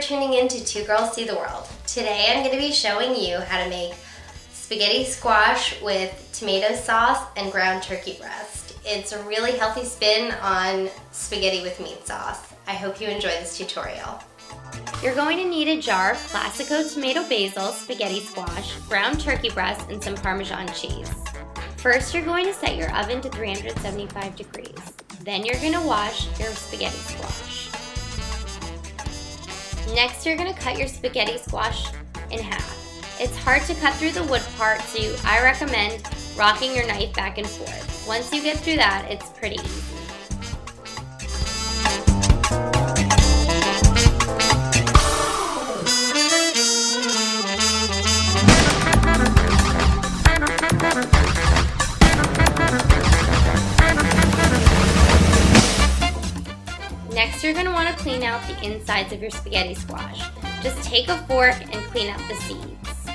tuning in to Two Girls See the World. Today I'm going to be showing you how to make spaghetti squash with tomato sauce and ground turkey breast. It's a really healthy spin on spaghetti with meat sauce. I hope you enjoy this tutorial. You're going to need a jar of Classico tomato basil spaghetti squash, ground turkey breast, and some Parmesan cheese. First, you're going to set your oven to 375 degrees. Then you're going to wash your spaghetti squash. Next, you're gonna cut your spaghetti squash in half. It's hard to cut through the wood part, so I recommend rocking your knife back and forth. Once you get through that, it's pretty easy. Gonna wanna clean out the insides of your spaghetti squash. Just take a fork and clean out the seeds.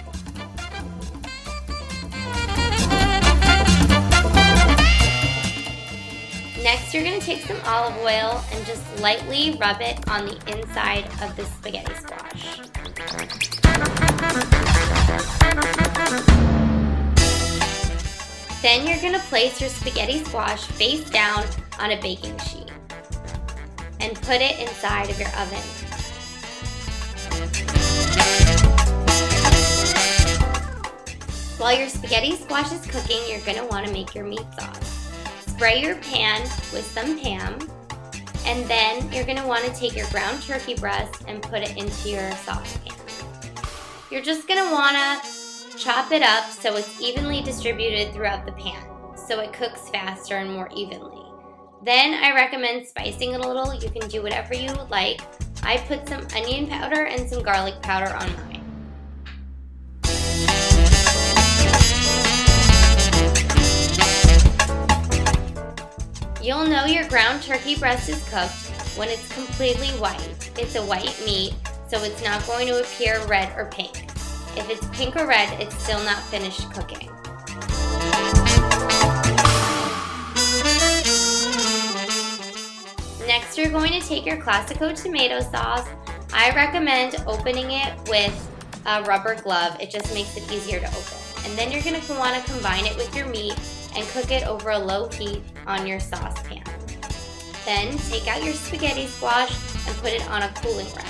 Next, you're gonna take some olive oil and just lightly rub it on the inside of the spaghetti squash. Then you're gonna place your spaghetti squash face down on a baking sheet and put it inside of your oven. While your spaghetti squash is cooking, you're gonna wanna make your meat sauce. Spray your pan with some Pam, and then you're gonna wanna take your ground turkey breast and put it into your saucepan. You're just gonna wanna chop it up so it's evenly distributed throughout the pan, so it cooks faster and more evenly. Then I recommend spicing it a little. You can do whatever you like. I put some onion powder and some garlic powder on mine. You'll know your ground turkey breast is cooked when it's completely white. It's a white meat, so it's not going to appear red or pink. If it's pink or red, it's still not finished cooking. You're going to take your Classico tomato sauce. I recommend opening it with a rubber glove. It just makes it easier to open. And then you're gonna wanna combine it with your meat and cook it over a low heat on your saucepan. Then take out your spaghetti squash and put it on a cooling rack.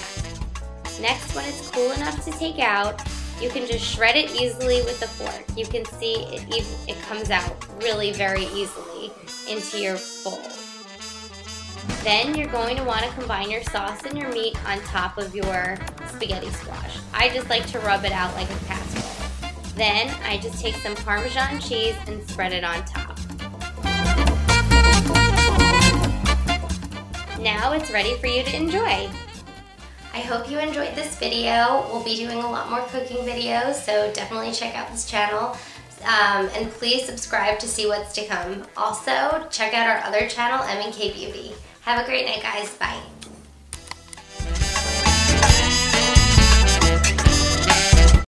Next, when it's cool enough to take out, you can just shred it easily with a fork. You can see it, it comes out really very easily into your bowl. Then you're going to want to combine your sauce and your meat on top of your spaghetti squash. I just like to rub it out like a casserole. Then I just take some Parmesan cheese and spread it on top. Now it's ready for you to enjoy. I hope you enjoyed this video. We'll be doing a lot more cooking videos, so definitely check out this channel. Um, and please subscribe to see what's to come. Also, check out our other channel, M&K Beauty. Have a great night, guys. Bye.